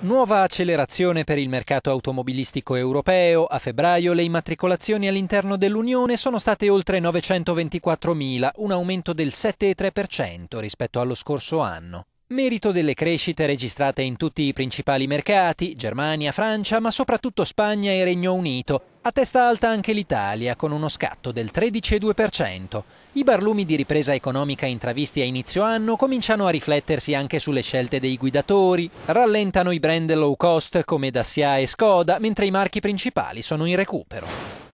Nuova accelerazione per il mercato automobilistico europeo. A febbraio le immatricolazioni all'interno dell'Unione sono state oltre 924.000, un aumento del 7,3% rispetto allo scorso anno. Merito delle crescite registrate in tutti i principali mercati, Germania, Francia, ma soprattutto Spagna e Regno Unito. A testa alta anche l'Italia, con uno scatto del 13,2%. I barlumi di ripresa economica intravisti a inizio anno cominciano a riflettersi anche sulle scelte dei guidatori. Rallentano i brand low cost come Dacia e Skoda, mentre i marchi principali sono in recupero.